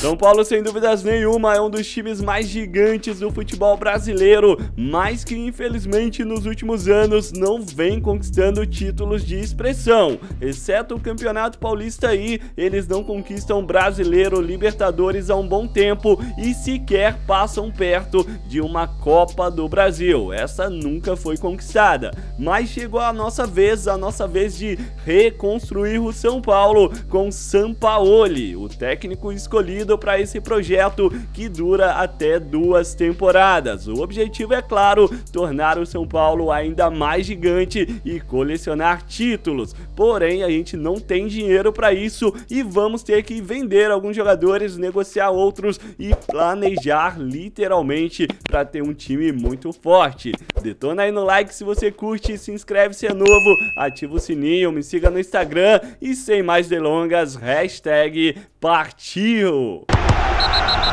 São Paulo, sem dúvidas nenhuma, é um dos times mais gigantes do futebol brasileiro, mas que infelizmente nos últimos anos não vem conquistando títulos de expressão. Exceto o Campeonato Paulista aí, eles não conquistam Brasileiro, Libertadores há um bom tempo e sequer passam perto de uma Copa do Brasil. Essa nunca foi conquistada, mas chegou a nossa vez, a nossa vez de reconstruir o São Paulo com Sampaoli, o técnico escolhido para esse projeto que dura até duas temporadas. O objetivo é claro, tornar o São Paulo ainda mais gigante e colecionar títulos. Porém, a gente não tem dinheiro para isso e vamos ter que vender alguns jogadores, negociar outros e planejar literalmente para ter um time muito forte. Detona aí no like se você curte, se inscreve se é novo, ativa o sininho, me siga no Instagram e sem mais delongas, hashtag partiu!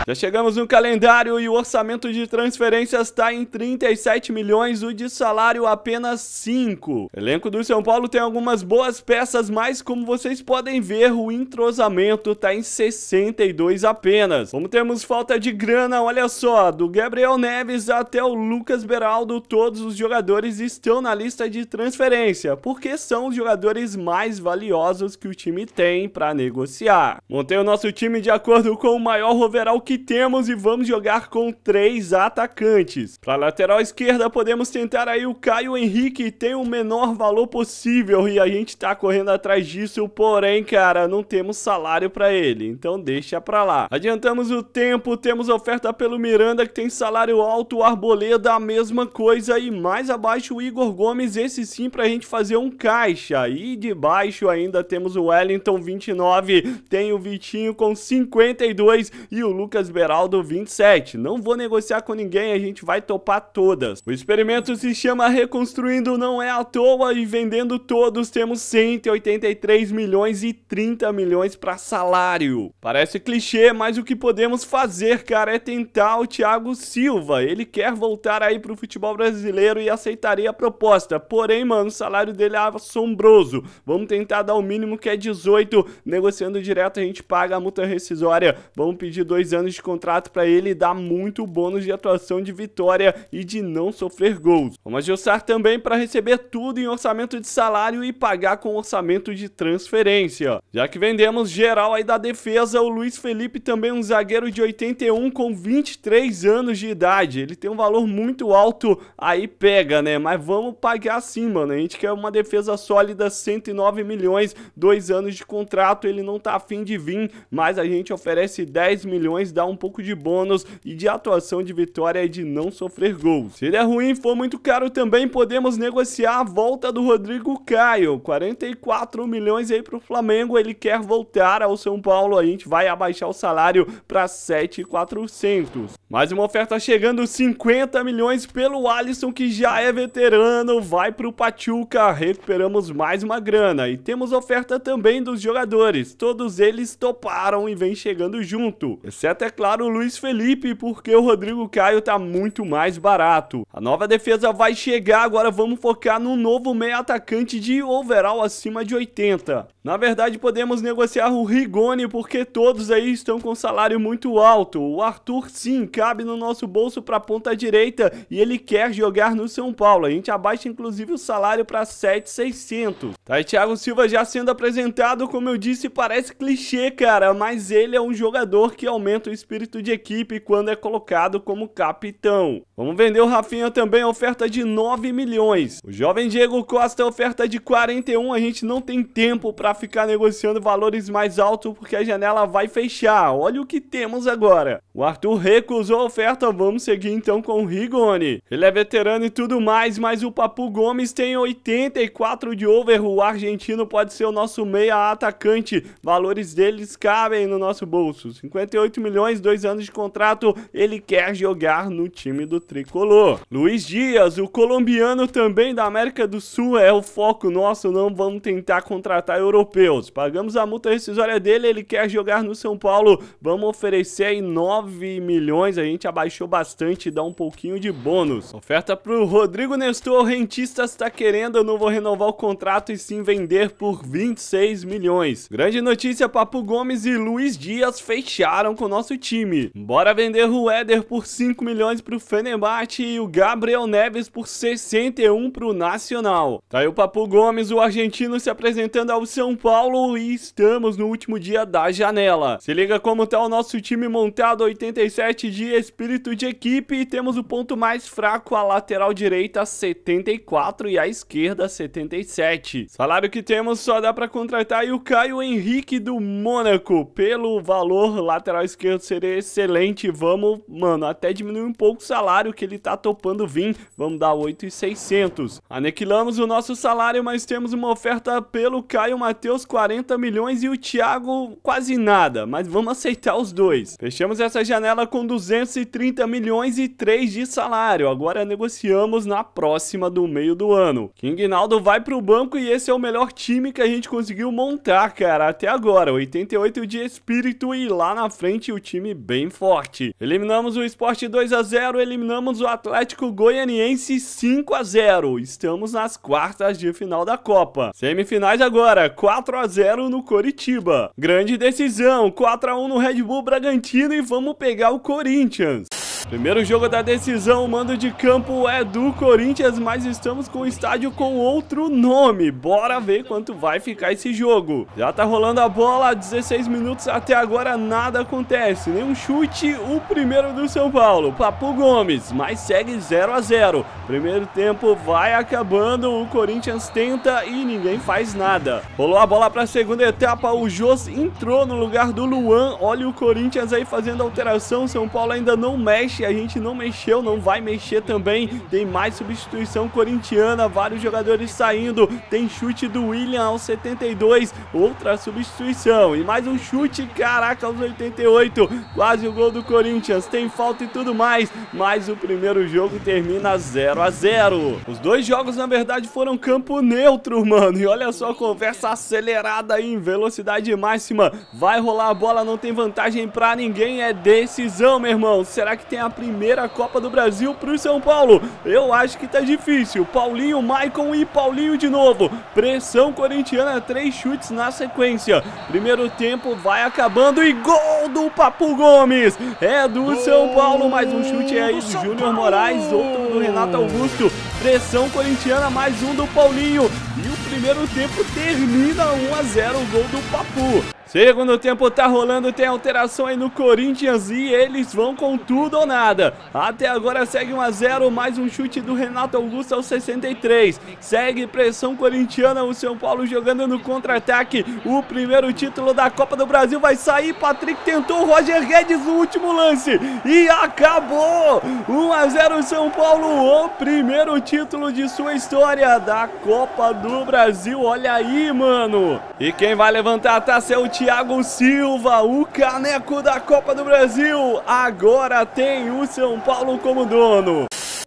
Já chegamos no calendário e o orçamento de transferências está em 37 milhões, o de salário apenas 5. O elenco do São Paulo tem algumas boas peças, mas como vocês podem ver, o entrosamento está em 62 apenas. Como temos falta de grana, olha só, do Gabriel Neves até o Lucas Beraldo, todos os jogadores estão na lista de transferência, porque são os jogadores mais valiosos que o time tem para negociar. Montei o nosso time de acordo com o maior overall que temos e vamos jogar com três atacantes. Para lateral esquerda podemos tentar aí o Caio Henrique, tem o menor valor possível e a gente tá correndo atrás disso, porém, cara, não temos salário para ele, então deixa pra lá. Adiantamos o tempo, temos oferta pelo Miranda que tem salário alto, o Arboleda a mesma coisa e mais abaixo o Igor Gomes, esse sim pra gente fazer um caixa. E de baixo ainda temos o Wellington 29, tem o Vitinho com 52 e o Lucas Beraldo 27. Não vou negociar com ninguém, a gente vai topar todas. O experimento se chama Reconstruindo Não É à Toa e vendendo todos temos 183 milhões e 30 milhões para salário. Parece clichê, mas o que podemos fazer, cara, é tentar o Thiago Silva. Ele quer voltar aí pro futebol brasileiro e aceitaria a proposta. Porém, mano, o salário dele é assombroso. Vamos tentar dar o mínimo que é 18. Negociando direto, a gente paga a multa rescisória. Vamos pedir dois anos de contrato para ele e dar muito bônus de atuação de vitória e de não sofrer gols. Vamos ajustar também para receber tudo em orçamento de salário e pagar com orçamento de transferência. Já que vendemos geral aí da defesa, o Luiz Felipe também um zagueiro de 81 com 23 anos de idade. Ele tem um valor muito alto, aí pega, né? Mas vamos pagar sim, mano. A gente quer uma defesa sólida, 109 milhões, dois anos de contrato. Ele não tá afim de vir, mas a gente oferece 10 milhões, dá um pouco de bônus e de atuação de vitória e de não sofrer gols. Se ele é ruim for muito caro também, podemos negociar a volta do Rodrigo Caio. 44 milhões aí pro Flamengo, ele quer voltar ao São Paulo, a gente vai abaixar o salário para 7,400. Mais uma oferta chegando, 50 milhões pelo Alisson, que já é veterano, vai pro Pachuca, recuperamos mais uma grana. E temos oferta também dos jogadores, todos eles toparam e vem chegando junto. Exceto, é claro, o Luiz Felipe, porque o Rodrigo Caio tá muito mais barato. A nova defesa vai chegar, agora vamos focar no novo meio atacante de overall acima de 80. Na verdade, podemos negociar o Rigoni, porque todos aí estão com salário muito alto. O Arthur, sim, cabe no nosso bolso para ponta direita e ele quer jogar no São Paulo. A gente abaixa, inclusive, o salário para 7,600. Tá, e Thiago Silva já sendo apresentado, como eu disse, parece clichê, cara, mas ele é um jogador que aumenta o espírito de equipe quando é colocado como capitão. Vamos vender o Rafinha também, oferta de 9 milhões. O jovem Diego Costa, oferta de 41, a gente não tem tempo para ficar negociando valores mais altos porque a janela vai fechar. Olha o que temos agora. O Arthur recusou a oferta, vamos seguir então com o Rigoni. Ele é veterano e tudo mais, mas o Papu Gomes tem 84 de over. O argentino pode ser o nosso meia atacante. Valores deles cabem no nosso bolso. 58 milhões, dois anos de contrato. Ele quer jogar no time do Tricolor. Luiz Dias, o colombiano também da América do Sul, é o foco nosso. Não vamos tentar contratar europeus europeus. Pagamos a multa rescisória dele, ele quer jogar no São Paulo. Vamos oferecer aí 9 milhões, a gente abaixou bastante, dá um pouquinho de bônus. Oferta pro Rodrigo Nestor, rentistas está querendo, eu não vou renovar o contrato e sim vender por 26 milhões. Grande notícia, Papo Gomes e Luiz Dias fecharam fecharam com o nosso time. Bora vender o Éder por 5 milhões pro Fenerbahçe e o Gabriel Neves por 61 pro Nacional. Tá aí o Papu Gomes, o argentino se apresentando ao São Paulo e estamos no último dia da janela. Se liga como tá o nosso time montado, 87 de espírito de equipe e temos o ponto mais fraco, a lateral direita 74 e a esquerda 77. Salário que temos só dá para contratar aí o Caio Henrique do Mônaco. Pelo valor, lateral esquerdo seria excelente. Vamos, mano, até diminuir um pouco o salário que ele tá topando vir. Vamos dar 8,600. Aniquilamos o nosso salário, mas temos uma oferta pelo Caio Matheus 40 milhões e o Thiago quase nada, mas vamos aceitar os dois. Fechamos essa janela com 230 milhões e 3 de salário. Agora negociamos na próxima do meio do ano. King Naldo vai pro banco e esse é o melhor time que a gente conseguiu montar, cara, até agora. 88 de espírito e lá na frente o time bem forte. Eliminamos o Sport 2 a 0, eliminamos o Atlético Goianiense 5 a 0. Estamos nas quartas de final da Copa. Semifinais agora, 4 a 0 no Coritiba. Grande decisão, 4 a 1 no Red Bull Bragantino e vamos pegar o Corinthians. Primeiro jogo da decisão, o mando de campo é do Corinthians, mas estamos com o estádio com outro nome. Bora ver quanto vai ficar esse jogo. Já tá rolando a bola, 16 minutos até agora nada acontece. Nenhum chute, o primeiro do São Paulo, Papu Gomes, mas segue 0 a 0. Primeiro tempo vai acabando, o Corinthians tenta e ninguém faz nada. Rolou a bola para a segunda etapa, o Jô entrou no lugar do Luan. Olha o Corinthians aí fazendo alteração, São Paulo ainda não mexe mexe, a gente não mexeu, não vai mexer também. Tem mais substituição corintiana, vários jogadores saindo. Tem chute do William aos 72, outra substituição. E mais um chute, caraca, aos 88. Quase o gol do Corinthians. Tem falta e tudo mais, mas o primeiro jogo termina 0 a 0 Os dois jogos, na verdade, foram campo neutro, mano. E olha só a conversa acelerada aí em velocidade máxima. Vai rolar a bola, não tem vantagem pra ninguém. É decisão, meu irmão. Será que tem a a primeira Copa do Brasil para o São Paulo. Eu acho que tá difícil. Paulinho, Maicon e Paulinho de novo. Pressão corintiana, três chutes na sequência. Primeiro tempo vai acabando e gol do Papu Gomes. É do São Paulo, mais um chute aí do Júnior Moraes, outro do Renato Augusto. Pressão corintiana, mais um do Paulinho. E o primeiro tempo termina 1 a 0 o gol do Papu. Segundo tempo tá rolando, tem alteração aí no Corinthians e eles vão com tudo ou nada. Até agora segue 1 a 0, mais um chute do Renato Augusto aos 63. Segue pressão corintiana, o São Paulo jogando no contra-ataque. O primeiro título da Copa do Brasil vai sair. Patrick tentou, Roger Guedes no último lance e acabou. 1 a 0 São Paulo, o primeiro título de sua história da Copa do Brasil. Olha aí, mano. E quem vai levantar a taça é o Thiago Silva, o caneco da Copa do Brasil, agora tem o São Paulo como dono.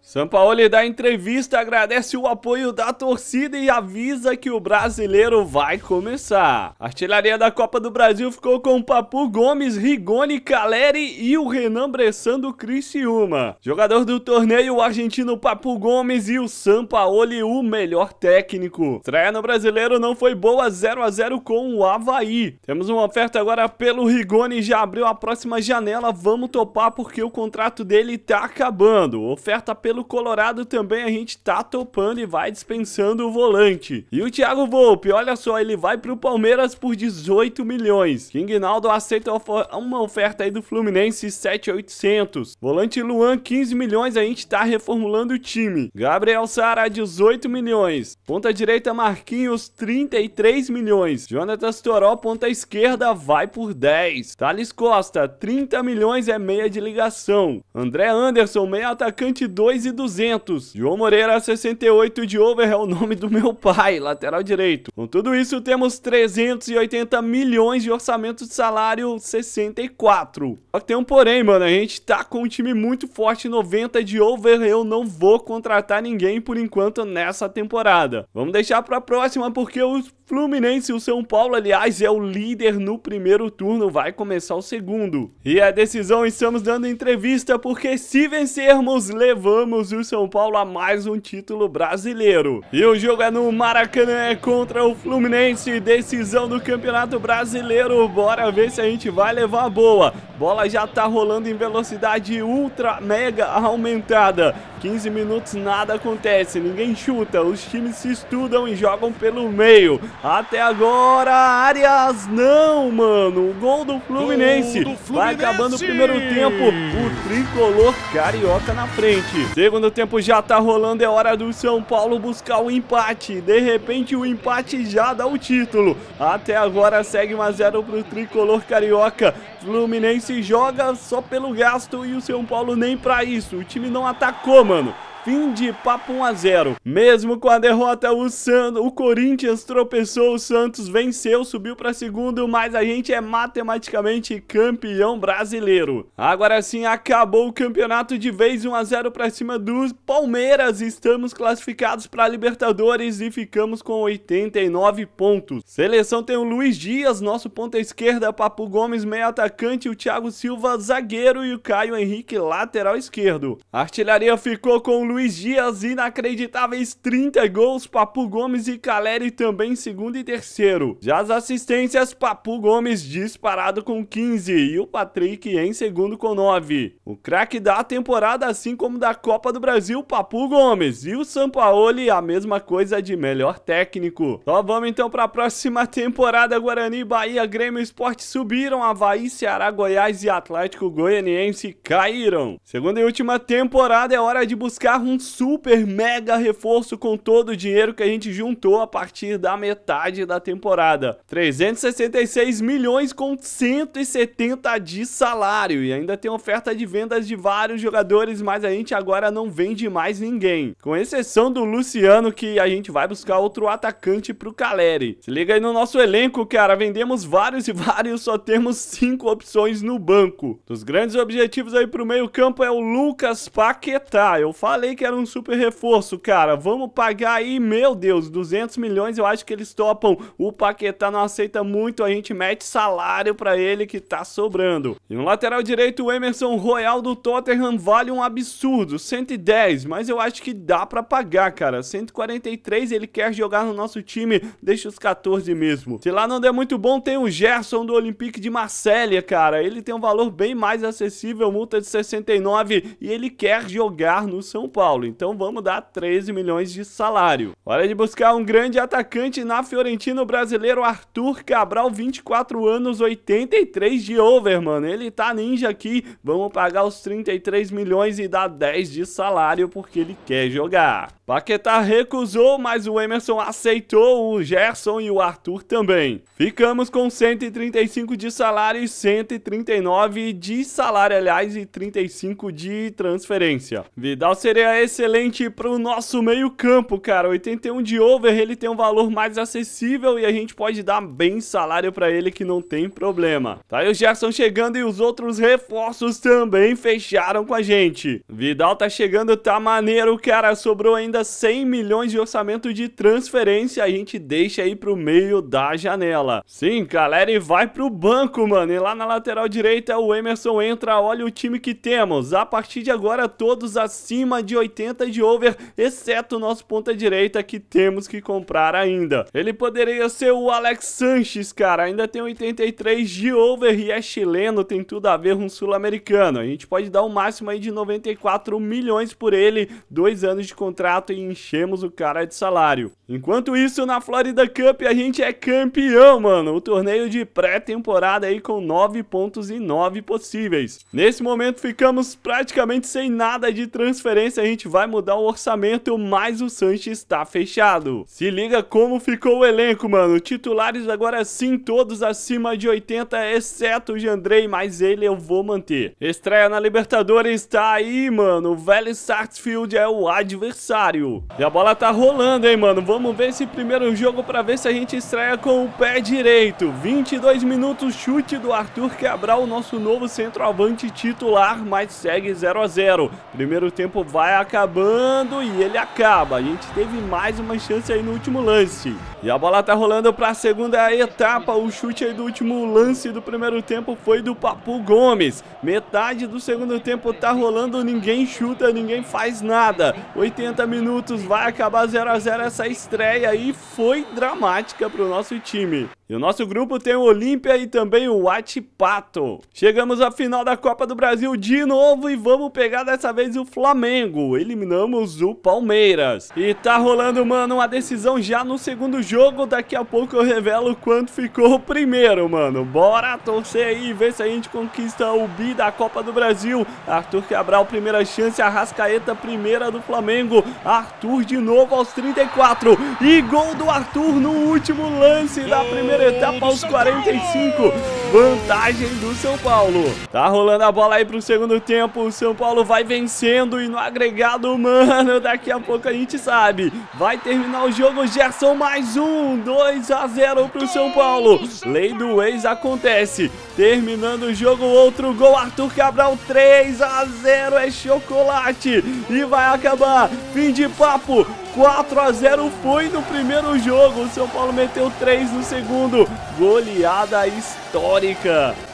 Sampaoli dá entrevista, agradece o apoio da torcida e avisa que o brasileiro vai começar. A artilharia da Copa do Brasil ficou com Papu Gomes, Rigoni, Caleri e o Renan Bressan do Criciúma. Jogador do torneio, o argentino Papu Gomes e o Sampaoli, o melhor técnico. Estreia no brasileiro não foi boa, 0 a 0 com o Havaí. Temos uma oferta agora pelo Rigoni, já abriu a próxima janela, vamos topar porque o contrato dele tá acabando. Oferta pelo pelo Colorado também a gente tá topando e vai dispensando o volante. E o Thiago Volpe, olha só, ele vai pro Palmeiras por 18 milhões. King Naldo aceita uma oferta aí do Fluminense 7,800. Volante Luan 15 milhões, a gente tá reformulando o time. Gabriel Sara 18 milhões. Ponta direita Marquinhos 33 milhões. Jonathan Toró ponta esquerda vai por 10. Thales Costa 30 milhões é meia de ligação. André Anderson meia atacante 2 e 200. João Moreira, 68 de over é o nome do meu pai, lateral direito. Com tudo isso, temos 380 milhões de orçamento de salário 64. Só que tem um porém, mano, a gente tá com um time muito forte, 90 de over, eu não vou contratar ninguém por enquanto nessa temporada. Vamos deixar pra próxima, porque os Fluminense, o São Paulo, aliás, é o líder no primeiro turno, vai começar o segundo. E a decisão estamos dando entrevista porque se vencermos, levamos o São Paulo a mais um título brasileiro. E o jogo é no Maracanã contra o Fluminense, decisão do Campeonato Brasileiro. Bora ver se a gente vai levar a boa. Bola já tá rolando em velocidade ultra mega aumentada. 15 minutos nada acontece, ninguém chuta, os times se estudam e jogam pelo meio. Até agora, Arias não, mano. O gol do Fluminense. Gol do Fluminense. Vai acabando o primeiro tempo. O tricolor carioca na frente. Segundo tempo já tá rolando, é hora do São Paulo buscar o empate. De repente o empate já dá o título. Até agora segue 1 a 0 pro tricolor carioca. Fluminense joga só pelo gasto e o São Paulo nem para isso. O time não atacou, mano. Fim de papo 1 a 0. Mesmo com a derrota, o, San... o Corinthians tropeçou, o Santos venceu, subiu para segundo, mas a gente é matematicamente campeão brasileiro. Agora sim, acabou o campeonato de vez 1 a 0 para cima do Palmeiras. Estamos classificados para Libertadores e ficamos com 89 pontos. Seleção tem o Luiz Dias, nosso ponta esquerda, Papo Gomes, meio atacante, o Thiago Silva, zagueiro e o Caio Henrique, lateral esquerdo. A artilharia ficou com o Luiz Dias, inacreditáveis 30 gols, Papu Gomes e Caleri também segundo e terceiro. Já as assistências, Papu Gomes disparado com 15 e o Patrick em segundo com 9. O craque da temporada, assim como da Copa do Brasil, Papu Gomes. E o Sampaoli, a mesma coisa de melhor técnico. Só vamos então para a próxima temporada. Guarani, Bahia, Grêmio Esporte subiram, Havaí, Ceará, Goiás e Atlético Goianiense caíram. Segunda e última temporada, é hora de buscar super mega reforço com todo o dinheiro que a gente juntou a partir da metade da temporada. 366 milhões com 170 de salário e ainda tem oferta de vendas de vários jogadores, mas a gente agora não vende mais ninguém. Com exceção do Luciano que a gente vai buscar outro atacante pro Caleri. Se liga aí no nosso elenco, cara, vendemos vários e vários, só temos cinco opções no banco. Dos grandes objetivos aí pro meio campo é o Lucas Paquetá. Eu falei falei que era um super reforço, cara. Vamos pagar aí, meu Deus, 200 milhões. Eu acho que eles topam. O Paquetá não aceita muito. A gente mete salário pra ele que tá sobrando. E no lateral direito, o Emerson Royal do Tottenham vale um absurdo. 110, mas eu acho que dá pra pagar, cara. 143 ele quer jogar no nosso time. Deixa os 14 mesmo. Se lá não der muito bom, tem o Gerson do Olympique de Marselha, cara. Ele tem um valor bem mais acessível, multa de 69 e ele quer jogar no São Paulo. Paulo, então vamos dar 13 milhões de salário. Hora de buscar um grande atacante na Fiorentina, o brasileiro Arthur Cabral, 24 anos, 83 de over, mano. Ele tá ninja aqui, vamos pagar os 33 milhões e dar 10 de salário porque ele quer jogar. Paquetá recusou, mas o Emerson aceitou, o Gerson e o Arthur também. Ficamos com 135 de salário e 139 de salário, aliás, e 35 de transferência. Vidal seria excelente para o nosso meio campo, cara. 81 de over, ele tem um valor mais acessível e a gente pode dar bem salário para ele que não tem problema. Tá aí o Gerson chegando e os outros reforços também fecharam com a gente. Vidal tá chegando, tá maneiro, cara. Sobrou ainda 100 milhões de orçamento de transferência, a gente deixa aí pro meio da janela. Sim, galera, e vai pro banco, mano. E lá na lateral direita o Emerson entra, olha o time que temos. A partir de agora, todos acima de 80 de over, exceto o nosso ponta direita que temos que comprar ainda. Ele poderia ser o Alex Sanches, cara. Ainda tem 83 de over e é chileno, tem tudo a ver com sul-americano. A gente pode dar o um máximo aí de 94 milhões por ele, dois anos de contrato e enchemos o cara de salário. Enquanto isso, na Florida Cup a gente é campeão, mano. O torneio de pré-temporada aí com 9 pontos e 9 possíveis. Nesse momento ficamos praticamente sem nada de transferência. Vai mudar o orçamento, mas o Sanches está fechado. Se liga como ficou o elenco, mano. Titulares agora sim, todos acima de 80, exceto o Jandrei, mas ele eu vou manter. Estreia na Libertadores, tá aí, mano. O Vélez Sarsfield é o adversário. E a bola tá rolando, hein, mano. Vamos ver esse primeiro jogo pra ver se a gente estreia com o pé direito. 22 minutos, chute do Arthur Cabral, nosso novo centroavante titular, mas segue 0 a 0 Primeiro tempo vai acabando e ele acaba. A gente teve mais uma chance aí no último lance. E a bola tá rolando para a segunda etapa. O chute aí do último lance do primeiro tempo foi do Papu Gomes. Metade do segundo tempo tá rolando, ninguém chuta, ninguém faz nada. 80 minutos, vai acabar 0 a 0 essa estreia aí foi dramática pro nosso time. E o nosso grupo tem o Olímpia e também o Atipato. Chegamos à final da Copa do Brasil de novo e vamos pegar dessa vez o Flamengo. Eliminamos o Palmeiras. E tá rolando, mano, uma decisão já no segundo jogo. Daqui a pouco eu revelo quanto ficou o primeiro, mano. Bora torcer aí e ver se a gente conquista o bi da Copa do Brasil. Arthur Cabral, primeira chance. Arrascaeta, primeira do Flamengo. Arthur de novo aos 34. E gol do Arthur no último lance da primeira primeira etapa aos 45. Vantagem do São Paulo. Tá rolando a bola aí pro segundo tempo. O São Paulo vai vencendo e no agregado, mano, daqui a pouco a gente sabe. Vai terminar o jogo. Gerson mais um. 2 a 0 pro São Paulo. Lei do ex acontece. Terminando o jogo, outro gol. Arthur Cabral 3 a 0 é chocolate. E vai acabar. Fim de papo. 4 a 0 foi no primeiro jogo. O São Paulo meteu 3 no segundo. Goleada histórica.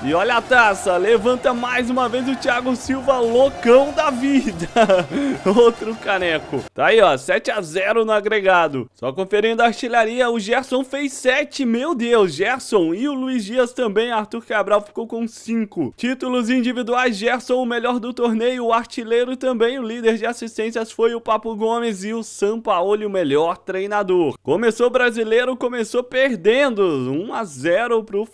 E olha a taça. Levanta mais uma vez o Thiago Silva, loucão da vida. Outro caneco. Tá aí, ó. 7 a 0 no agregado. Só conferindo a artilharia, o Gerson fez 7. Meu Deus, Gerson. E o Luiz Dias também. Arthur Cabral ficou com 5. Títulos individuais, Gerson, o melhor do torneio. O artilheiro também. O líder de assistências foi o Papo Gomes e o Sampa Sampaoli o melhor treinador. Começou brasileiro, começou perdendo 1 a 0 para o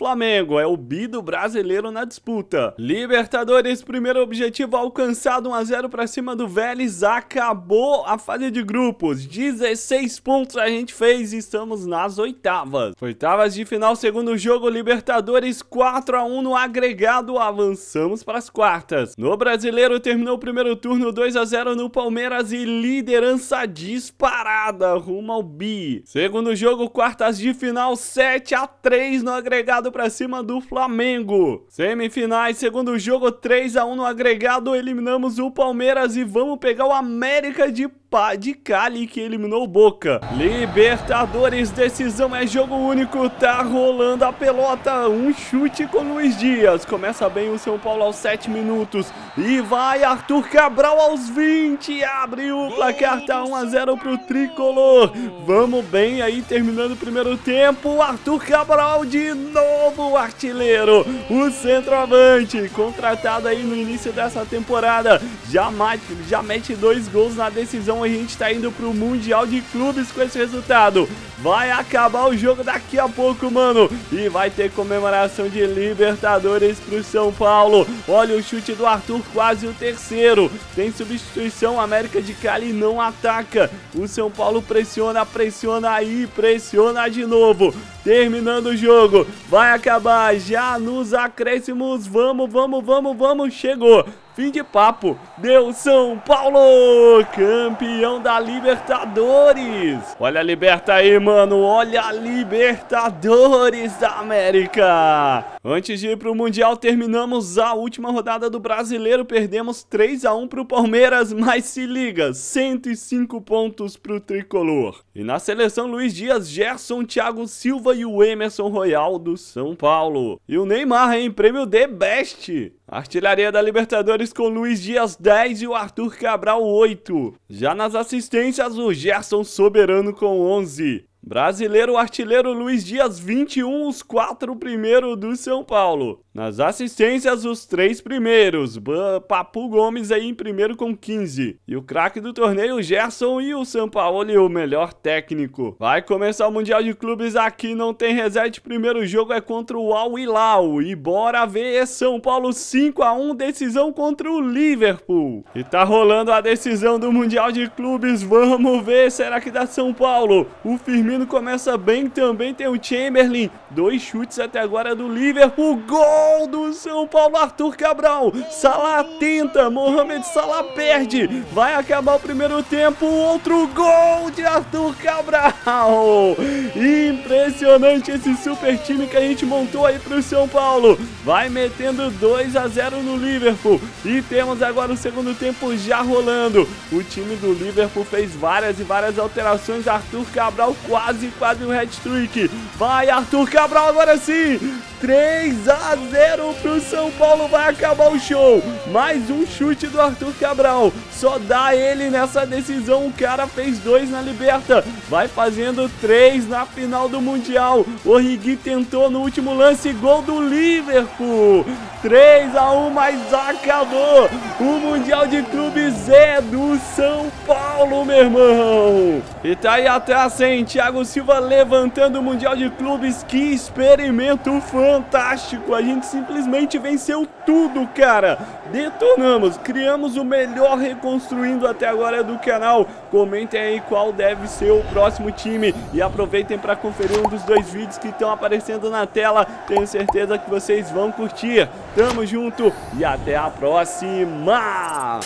Flamengo. É o bi do brasileiro na disputa. Libertadores, primeiro objetivo alcançado 1 a 0 para cima do Vélez. Acabou a fase de grupos. 16 pontos a gente fez e estamos nas oitavas. Oitavas de final, segundo jogo Libertadores 4 a 1 no agregado. Avançamos para as quartas. No brasileiro terminou o primeiro turno 2 a 0 no Palmeiras e liderança disparada disparada rumo ao bi. Segundo jogo, quartas de final, 7 a 3 no agregado para cima do Flamengo. Semifinais, segundo jogo, 3 a 1 no agregado, eliminamos o Palmeiras e vamos pegar o América de de Cali que eliminou o Boca. Libertadores, decisão é jogo único, tá rolando a pelota, um chute com Luiz Dias. Começa bem o São Paulo aos 7 minutos e vai Arthur Cabral aos 20, abre o placar, tá 1 a 0 pro Tricolor. Vamos bem aí, terminando o primeiro tempo, Arthur Cabral de novo artilheiro, o centroavante, contratado aí no início dessa temporada, já, mate, já mete dois gols na decisão a gente está indo para o Mundial de Clubes com esse resultado. Vai acabar o jogo daqui a pouco, mano. E vai ter comemoração de Libertadores pro São Paulo. Olha o chute do Arthur, quase o terceiro. Tem substituição, América de Cali não ataca. O São Paulo pressiona, pressiona aí, pressiona de novo. Terminando o jogo, vai acabar já nos acréscimos. Vamos, vamos, vamos, vamos. Chegou. Fim de papo. Deu São Paulo, campeão da Libertadores. Olha a Liberta aí, mano. Olha a Libertadores da América. Antes de ir pro Mundial, terminamos a última rodada do Brasileiro. Perdemos 3 a 1 pro Palmeiras, mas se liga, 105 pontos pro Tricolor. E na seleção, Luiz Dias, Gerson, Thiago Silva e o Emerson Royal do São Paulo. E o Neymar, hein? Prêmio The Best. Artilharia da Libertadores com Luiz Dias 10 e o Arthur Cabral 8. Já nas assistências, o Gerson Soberano com 11. Brasileiro artilheiro Luiz Dias 21, os quatro primeiros do São Paulo. Nas assistências, os três primeiros. Papu Gomes aí em primeiro com 15. E o craque do torneio, Gerson e o Sampaoli, o melhor técnico. Vai começar o Mundial de Clubes aqui, não tem reset. Primeiro jogo é contra o Al Hilal. E bora ver São Paulo 5 a 1 decisão contra o Liverpool. E tá rolando a decisão do Mundial de Clubes. Vamos ver, será que dá São Paulo? O Firmino começa bem, também tem o Chamberlain. Dois chutes até agora do Liverpool. Gol! Gol do São Paulo, Arthur Cabral. Salah tenta, Mohamed Salah perde. Vai acabar o primeiro tempo. Outro gol de Arthur Cabral. Impressionante esse super time que a gente montou aí pro São Paulo. Vai metendo 2 a 0 no Liverpool. E temos agora o segundo tempo já rolando. O time do Liverpool fez várias e várias alterações. Arthur Cabral quase, quase um hat-trick. Vai, Arthur Cabral, agora sim. 3 a 0 pro São Paulo, vai acabar o show. Mais um chute do Arthur Cabral. Só dá ele nessa decisão. O cara fez dois na Liberta. Vai fazendo três na final do Mundial. O Rigui tentou no último lance. Gol do Liverpool. 3 a 1, mas acabou. O Mundial de Clubes é do São Paulo, meu irmão. E tá aí atrás, hein? Thiago Silva levantando o Mundial de Clubes. Que experimento fantástico. A gente simplesmente venceu tudo, cara. Detonamos, criamos o melhor reconstruindo até agora do canal. Comentem aí qual deve ser o próximo time e aproveitem para conferir um dos dois vídeos que estão aparecendo na tela. Tenho certeza que vocês vão curtir. Tamo junto e até a próxima!